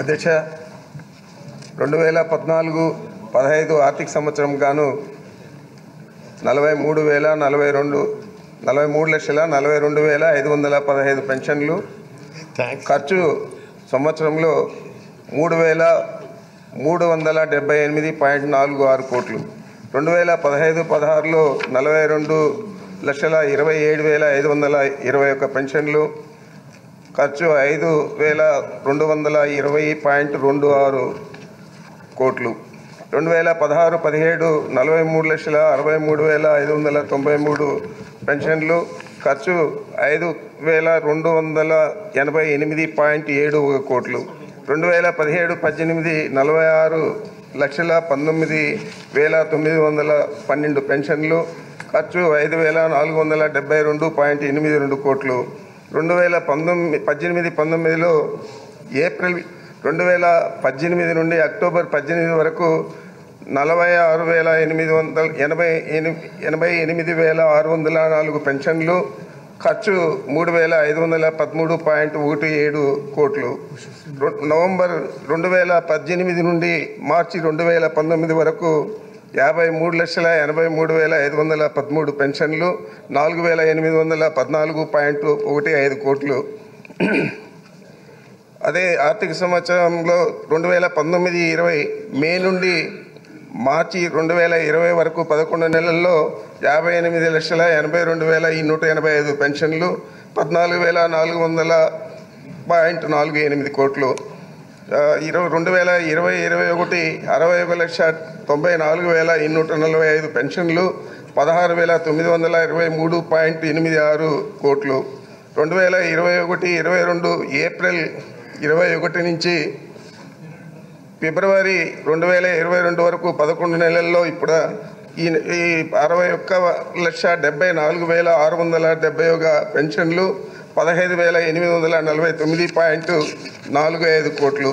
అధ్యక్ష రెండు వేల పద్నాలుగు పదహైదు ఆర్థిక సంవత్సరం గాను నలభై మూడు వేల నలభై రెండు నలభై మూడు లక్షల నలభై రెండు వేల ఐదు వందల పదహైదు పెన్షన్లు. ఖర్చు సంవత్సరంలో మూడు వేల మూడు వందల డెబ్బై ఎనిమిది పాయింట్ నాలుగు ఆరు కోట్లు. రెండు వేల పదహైదు పదహారులో నలభై రెండు లక్షల ఇరవై ఏడు వేల ఐదు వందల ఇరవై ఒక్క పెన్షన్లు. ఖర్చు ఐదు వేల రెండు వందల ఇరవై పాయింట్ రెండు ఆరు కోట్లు. రెండు వేల పదహారు పదిహేడు నలభై మూడు లక్షల అరవై మూడు వేల ఐదు వందల తొంభై మూడు పెన్షన్లు. ఖర్చు ఐదు వేల రెండు వందల ఎనభై ఎనిమిది పాయింట్ ఏడు ఒక కోట్లు. రెండు వేల పదిహేడు పద్దెనిమిది నలభై ఆరు లక్షల పంతొమ్మిది వేల తొమ్మిది వందల పన్నెండు పెన్షన్లు. ఖర్చు ఐదు వేల నాలుగు వందల డెబ్బై రెండు పాయింట్ ఎనిమిది రెండు కోట్లు. రెండు వేల పంతొమ్మిది పద్దెనిమిది పంతొమ్మిదిలో ఏప్రిల్ రెండు వేల పద్దెనిమిది నుండి అక్టోబర్ పద్దెనిమిది వరకు నలభై ఆరు వేల ఎనిమిది వందల ఎనభై ఎనిమిది ఎనభై ఎనిమిది వేల ఆరు వందల నాలుగు పెన్షన్లు ఖర్చు మూడు వేల ఐదు వందల పదమూడు పాయింట్ ఒకటి ఏడు కోట్లు. నవంబర్ రెండు వేల పద్దెనిమిది నుండి మార్చి రెండు వేల పంతొమ్మిది వరకు యాభై మూడు లక్షల ఎనభై మూడు వేల ఐదు వందల పదమూడు పెన్షన్లు నాలుగు వేల ఎనిమిది వందల పద్నాలుగు పాయింట్ ఒకటి ఐదు కోట్లు. అదే ఆర్థిక సంవత్సరంలో రెండు వేల పంతొమ్మిది ఇరవై మే నుండి మార్చి రెండు వేల ఇరవై వరకు పదకొండు నెలల్లో యాభై ఎనిమిది లక్షల ఎనభై రెండు వేల ఈ నూట ఎనభై ఐదు పెన్షన్లు పద్నాలుగు వేల నాలుగు వందల పాయింట్ నాలుగు ఎనిమిది కోట్లు. ఇరవై రెండు వేల ఇరవై ఇరవై ఒకటి అరవై ఒక లక్ష తొంభై నాలుగు వేల ఈ నూట నలభై ఐదు పెన్షన్లు పదహారు వేల తొమ్మిది వందల ఇరవై మూడు పాయింట్ ఎనిమిది ఆరు కోట్లు. రెండు వేల ఇరవై ఒకటి ఇరవై రెండు ఏప్రిల్ ఇరవై ఒకటి నుంచి ఫిబ్రవరి రెండు వేల ఇరవై రెండు వరకు పదకొండు నెలల్లో ఇప్పుడు ఈ ఈ అరవై ఒక్క లక్ష డెబ్బై నాలుగు వేల ఆరు వందల డెబ్బై ఒక పెన్షన్లు పదహైదు వేల ఎనిమిది వందల నలభై తొమ్మిది పాయింట్ నాలుగు ఐదు కోట్లు.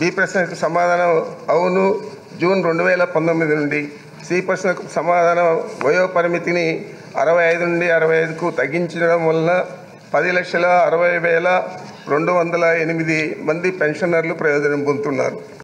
బి ప్రశ్నకు సమాధానం అవును. జూన్ రెండు వేల పంతొమ్మిది నుండి సి ప్రశ్నకు సమాధానం వయో పరిమితిని అరవై ఐదు నుండి అరవై ఐదుకు తగ్గించడం వలన పది లక్షల అరవై వేల రెండు వందల ఎనిమిది మంది పెన్షనర్లు ప్రయోజనం పొందుతున్నారు.